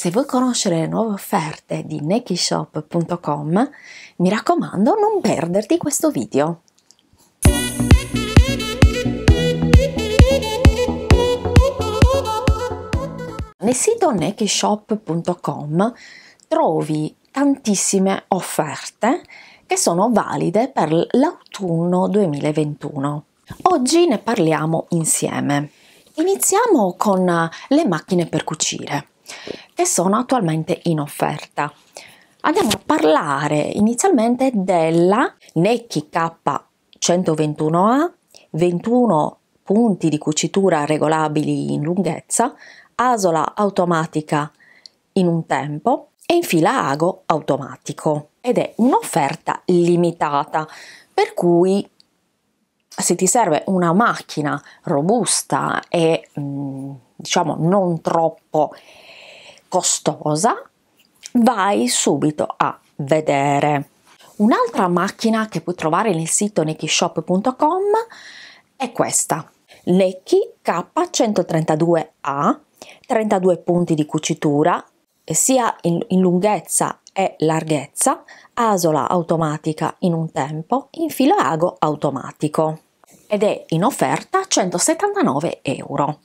Se vuoi conoscere le nuove offerte di nekishop.com, mi raccomando non perderti questo video. Nel sito nekishop.com trovi tantissime offerte che sono valide per l'autunno 2021. Oggi ne parliamo insieme. Iniziamo con le macchine per cucire che sono attualmente in offerta. Andiamo a parlare inizialmente della Necchi K121A, 21 punti di cucitura regolabili in lunghezza, asola automatica in un tempo e infila ago automatico ed è un'offerta limitata per cui se ti serve una macchina robusta e mm, diciamo non troppo costosa vai subito a vedere. Un'altra macchina che puoi trovare nel sito nekishop.com è questa. Neki K132A 32 punti di cucitura sia in, in lunghezza e larghezza, asola automatica in un tempo, infilo ago automatico ed è in offerta 179 euro.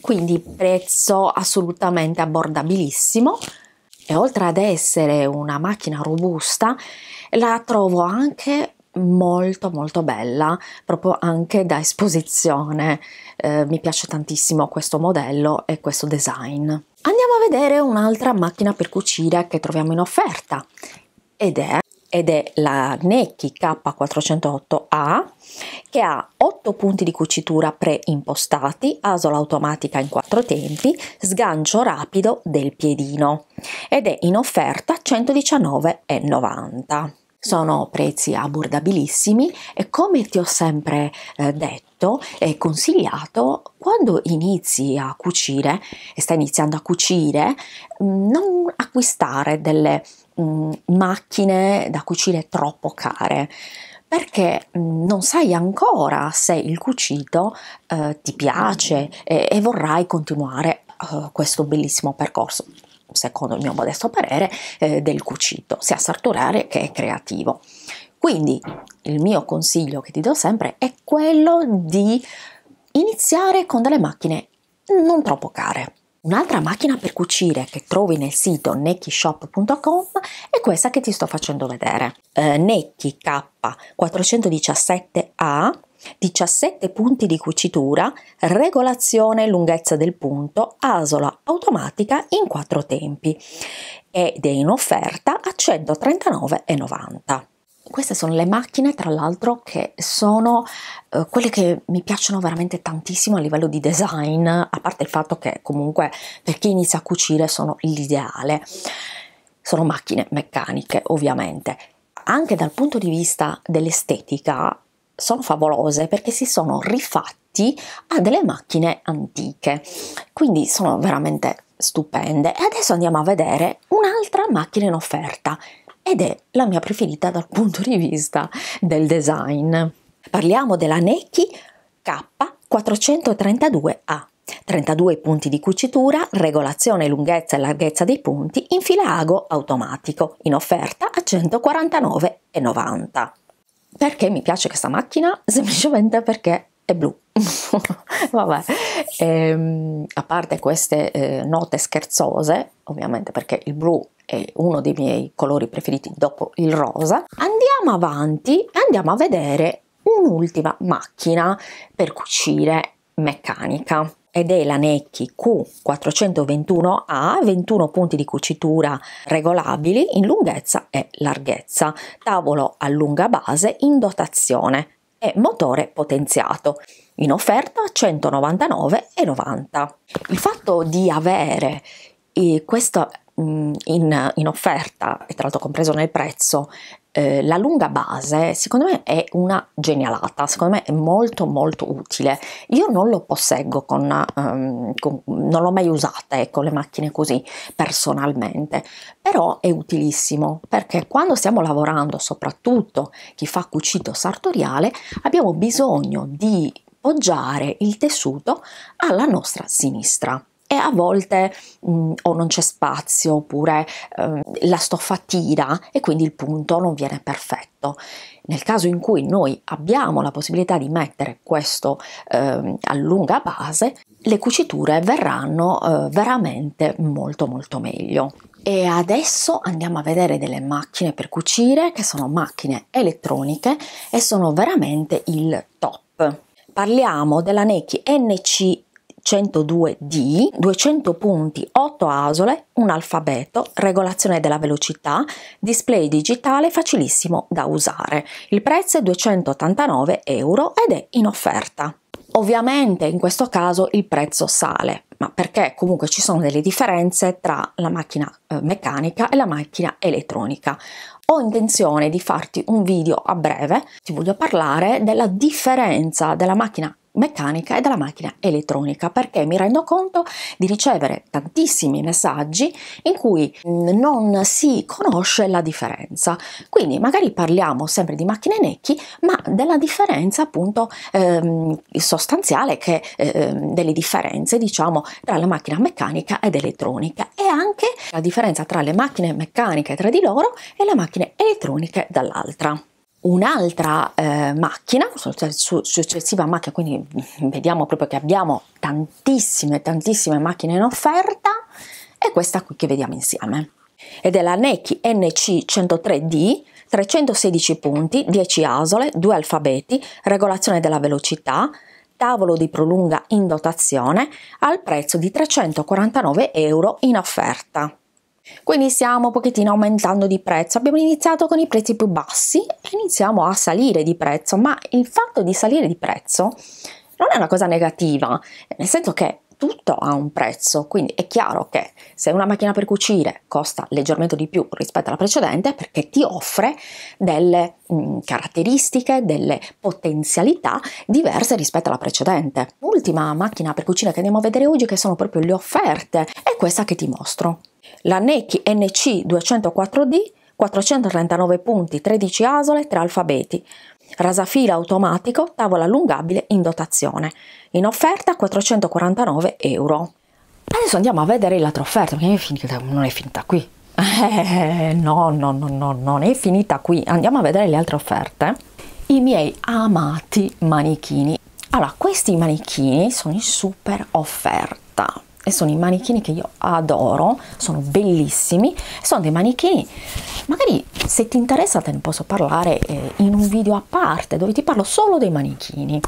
Quindi prezzo assolutamente abbordabilissimo e oltre ad essere una macchina robusta la trovo anche molto molto bella proprio anche da esposizione eh, mi piace tantissimo questo modello e questo design andiamo a vedere un'altra macchina per cucire che troviamo in offerta ed è ed è la Necchi K408A che ha 8 punti di cucitura preimpostati, asola automatica in 4 tempi, sgancio rapido del piedino ed è in offerta 119,90 sono prezzi abbordabilissimi e come ti ho sempre eh, detto e consigliato quando inizi a cucire e stai iniziando a cucire mm, non acquistare delle mh, macchine da cucire troppo care perché non sai ancora se il cucito eh, ti piace e, e vorrai continuare eh, questo bellissimo percorso secondo il mio modesto parere, eh, del cucito, sia sartoriale che creativo. Quindi il mio consiglio che ti do sempre è quello di iniziare con delle macchine non troppo care. Un'altra macchina per cucire che trovi nel sito neckishop.com è questa che ti sto facendo vedere. Eh, Necchi K417A 17 punti di cucitura, regolazione lunghezza del punto, asola automatica in 4 tempi ed è in offerta a 139,90 queste sono le macchine tra l'altro che sono eh, quelle che mi piacciono veramente tantissimo a livello di design a parte il fatto che comunque per chi inizia a cucire sono l'ideale. Sono macchine meccaniche ovviamente. Anche dal punto di vista dell'estetica sono favolose perché si sono rifatti a delle macchine antiche, quindi sono veramente stupende. E adesso andiamo a vedere un'altra macchina in offerta ed è la mia preferita dal punto di vista del design. Parliamo della Necchi K432A. 32 punti di cucitura, regolazione lunghezza e larghezza dei punti, infilago automatico, in offerta a 149,90. Perché mi piace questa macchina? Semplicemente perché è blu. Vabbè, ehm, a parte queste eh, note scherzose, ovviamente perché il blu è uno dei miei colori preferiti dopo il rosa, andiamo avanti e andiamo a vedere un'ultima macchina per cucire meccanica ed è la Necchi Q421A, 21 punti di cucitura regolabili in lunghezza e larghezza, tavolo a lunga base in dotazione e motore potenziato. In offerta 199,90. Il fatto di avere eh, questo mm, in, in, offerta e tra l'altro compreso nel prezzo eh, la lunga base secondo me è una genialata, secondo me è molto molto utile. Io non lo posseggo con, um, con non l'ho mai usata ecco le macchine così personalmente, però è utilissimo perché quando stiamo lavorando, soprattutto chi fa cucito sartoriale, abbiamo bisogno di poggiare il tessuto alla nostra sinistra e a volte mh, mm, o non c'è spazio oppure eh, la stoffa tira e quindi il punto non viene perfetto. Nel caso in cui noi abbiamo la possibilità di mettere questo eh, a lunga base, le cuciture verranno eh, veramente molto molto meglio. E adesso andiamo a vedere delle macchine per cucire che sono macchine elettroniche e sono veramente il top. Parliamo della Neki NC 102D, 200 punti, 8 asole, un alfabeto, regolazione della velocità, display digitale facilissimo da usare. Il prezzo è 289 euro ed è in offerta. Ovviamente in questo caso il prezzo sale, ma perché comunque ci sono delle differenze tra la macchina eh, meccanica e la macchina elettronica. Ho intenzione di farti un video a breve, ti voglio parlare della differenza della macchina meccanica e dalla macchina elettronica perché mi rendo conto di ricevere tantissimi messaggi in cui non si conosce la differenza. Quindi magari parliamo sempre di macchine necchi ma della differenza appunto ehm, sostanziale che ehm, delle differenze diciamo tra la macchina meccanica ed elettronica e anche la differenza tra le macchine meccaniche tra di loro e le macchine elettroniche dall'altra un'altra eh, macchina, successiva macchina, quindi vediamo proprio che abbiamo tantissime, tantissime macchine in offerta, è questa qui che vediamo insieme. Ed è la Neki NC103D, 316 punti, 10 asole, 2 alfabeti, regolazione della velocità, tavolo di prolunga in dotazione al prezzo di 349 euro in offerta. Quindi stiamo un pochettino aumentando di prezzo. Abbiamo iniziato con i prezzi più bassi e iniziamo a salire di prezzo, ma il fatto di salire di prezzo non è una cosa negativa, nel senso che tutto ha un prezzo, quindi è chiaro che se una macchina per cucire costa leggermente di più rispetto alla precedente perché ti offre delle mh, mm, caratteristiche, delle potenzialità diverse rispetto alla precedente. L'ultima macchina per cucire che andiamo a vedere oggi che sono proprio le offerte è questa che ti mostro. La Neki NC 204D 439 punti, 13 asole, 3 alfabeti. Rasafila automatico, tavola allungabile in dotazione. In offerta 449 euro. Adesso andiamo a vedere l'altra offerta, perché è finita, non è finita qui. Eh, no, no, no, no, non è finita qui. Andiamo a vedere le altre offerte. I miei amati manichini. Allora, questi manichini sono in super offerta e sono i manichini che io adoro, sono bellissimi, sono dei manichini, magari se ti interessa te ne posso parlare eh, in un video a parte dove ti parlo solo dei manichini,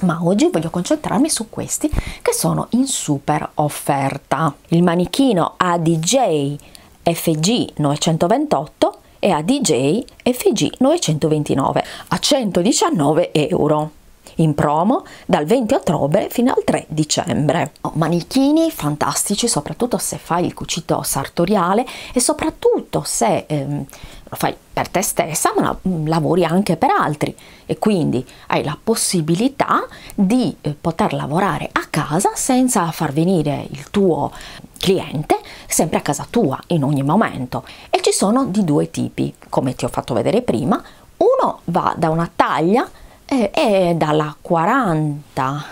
ma oggi voglio concentrarmi su questi che sono in super offerta. Il manichino ADJ FG 928 e ADJ FG 929 a 119 euro in promo dal 20 ottobre fino al 3 dicembre. Manichini fantastici, soprattutto se fai il cucito sartoriale e soprattutto se ehm, lo fai per te stessa, ma lavori anche per altri e quindi hai la possibilità di eh, poter lavorare a casa senza far venire il tuo cliente sempre a casa tua in ogni momento. E ci sono di due tipi, come ti ho fatto vedere prima. Uno va da una taglia e, e dalla 40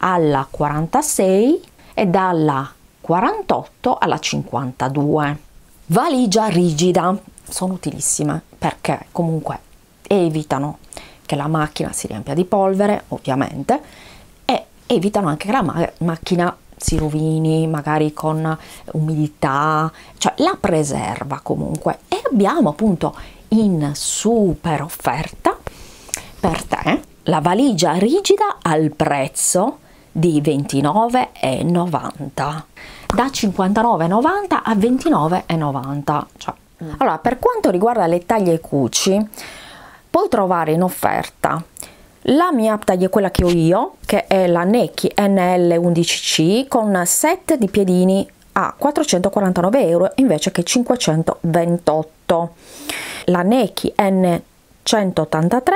alla 46 e dalla 48 alla 52. Valigia rigida, sono utilissime perché comunque evitano che la macchina si riempia di polvere, ovviamente, e evitano anche che la ma- macchina si rovini magari con umidità, cioè la preserva comunque. E abbiamo appunto in super offerta per te la valigia rigida al prezzo di 29,90 da 59,90 a 29,90 cioè. mm. allora per quanto riguarda le taglie cuci puoi trovare in offerta la mia taglia è quella che ho io che è la Neki NL11C con set di piedini a 449 euro invece che 528 la Neki N183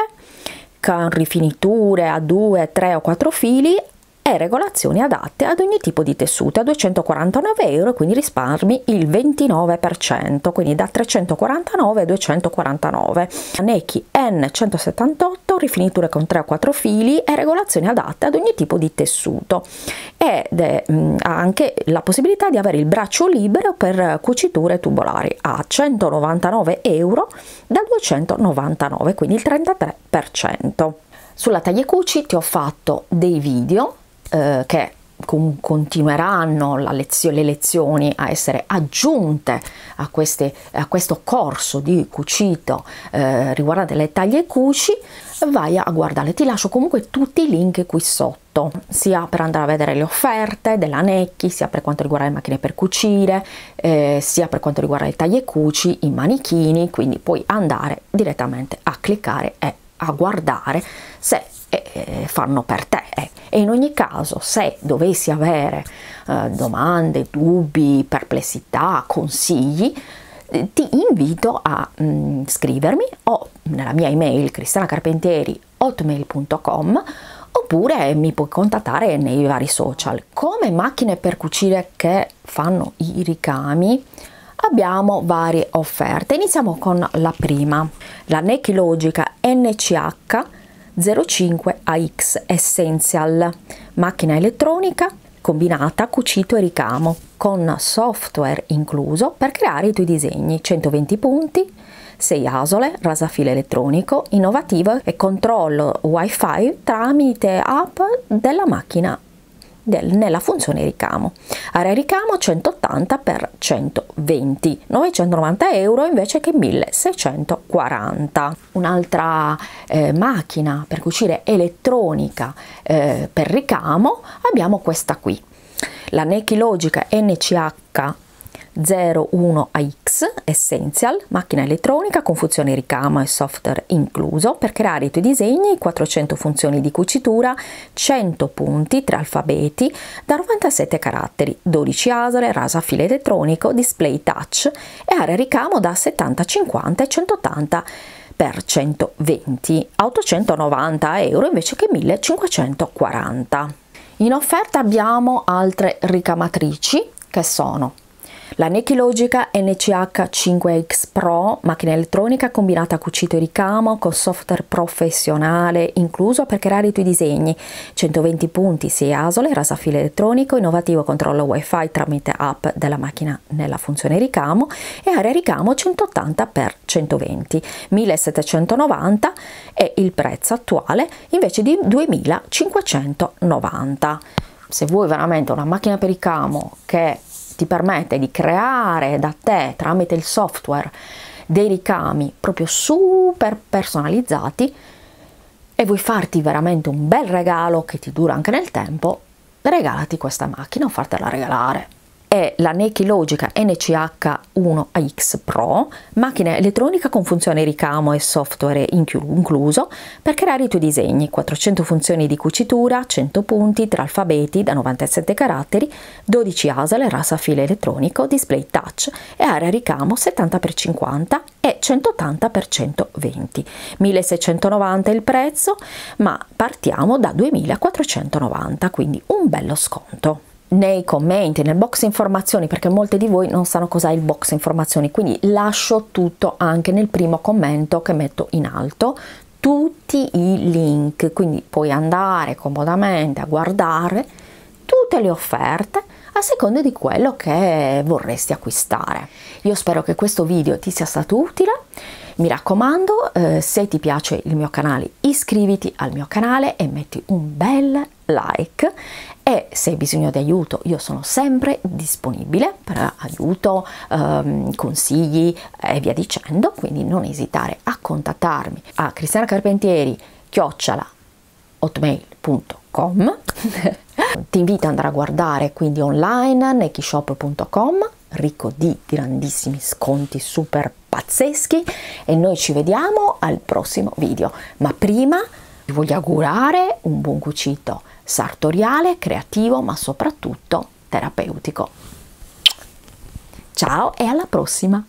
con rifiniture a 2, 3 o 4 fili e regolazioni adatte ad ogni tipo di tessuto a 249 euro quindi risparmi il 29% quindi da 349 a 249 Neki N178 rifiniture con 3 o 4 fili e regolazioni adatte ad ogni tipo di tessuto. Ed è, mh, ha anche la possibilità di avere il braccio libero per cuciture tubolari a 199 euro da 299 quindi il 33% sulla taglia cuci ti ho fatto dei video eh, che continueranno lezio, le lezioni a essere aggiunte a, queste, a questo corso di cucito eh, riguardante le taglie cuci vai a guardare. Ti lascio comunque tutti i link qui sotto sia per andare a vedere le offerte della Necchi sia per quanto riguarda le macchine per cucire eh, sia per quanto riguarda le taglie cuci i manichini quindi puoi andare direttamente a cliccare e a guardare se eh, fanno per te. Eh. E in ogni caso, se dovessi avere eh, domande, dubbi, perplessità, consigli, eh, ti invito a mh, scrivermi o nella mia email cristianacarpentieri.hotmail.com oppure mi puoi contattare nei vari social. Come macchine per cucire che fanno i ricami abbiamo varie offerte. Iniziamo con la prima, la Nekilogica NCH 05 AX Essential, macchina elettronica combinata cucito e ricamo con software incluso per creare i tuoi disegni. 120 punti 6 asole, rasafile elettronico, innovativo e controllo wifi tramite app della macchina del, nella funzione ricamo. Area ricamo 180 x 120, 990 euro invece che 1640. Un'altra eh, macchina per cucire elettronica eh, per ricamo abbiamo questa qui. La Neki Logica NCH 01AX Essential, macchina elettronica con funzioni ricamo e software incluso per creare i tuoi disegni, 400 funzioni di cucitura, 100 punti, 3 alfabeti da 97 caratteri, 12 asole, rasa filo elettronico, display touch e area ricamo da 70, 50 e 180 per 120 a 890 euro invece che 1540. In offerta abbiamo altre ricamatrici che sono la Neki Logica NCH 5X Pro, macchina elettronica combinata cucito e ricamo con software professionale incluso per creare i tuoi disegni, 120 punti, 6 asole, rasafile elettronico, innovativo controllo wifi tramite app della macchina nella funzione ricamo e area ricamo 180 x 120, 1790 è il prezzo attuale invece di 2590. Se vuoi veramente una macchina per ricamo che ti permette di creare da te tramite il software dei ricami proprio super personalizzati e vuoi farti veramente un bel regalo che ti dura anche nel tempo, regalati questa macchina o fartela regalare è la Neki Logica NCH1AX Pro, macchina elettronica con funzione ricamo e software incluso per creare i tuoi disegni, 400 funzioni di cucitura, 100 punti, 3 alfabeti da 97 caratteri, 12 asale, rasa file elettronico, display touch e area ricamo 70x50 e 180x120. 1690 è il prezzo, ma partiamo da 2490, quindi un bello sconto nei commenti, nel box informazioni, perché molte di voi non sanno cos'è il box informazioni, quindi lascio tutto anche nel primo commento che metto in alto, tutti i link, quindi puoi andare comodamente a guardare tutte le offerte a seconda di quello che vorresti acquistare. Io spero che questo video ti sia stato utile. Mi raccomando, eh, se ti piace il mio canale, iscriviti al mio canale e metti un bel like. E se hai bisogno di aiuto io sono sempre disponibile per aiuto, ehm, consigli e via dicendo, quindi non esitare a contattarmi a Cristiana Carpentieri chiocciola hotmail.com ti invito ad andare a guardare quindi online nekishop.com ricco di grandissimi sconti super pazzeschi e noi ci vediamo al prossimo video ma prima vi voglio augurare un buon cucito sartoriale, creativo, ma soprattutto terapeutico. Ciao e alla prossima!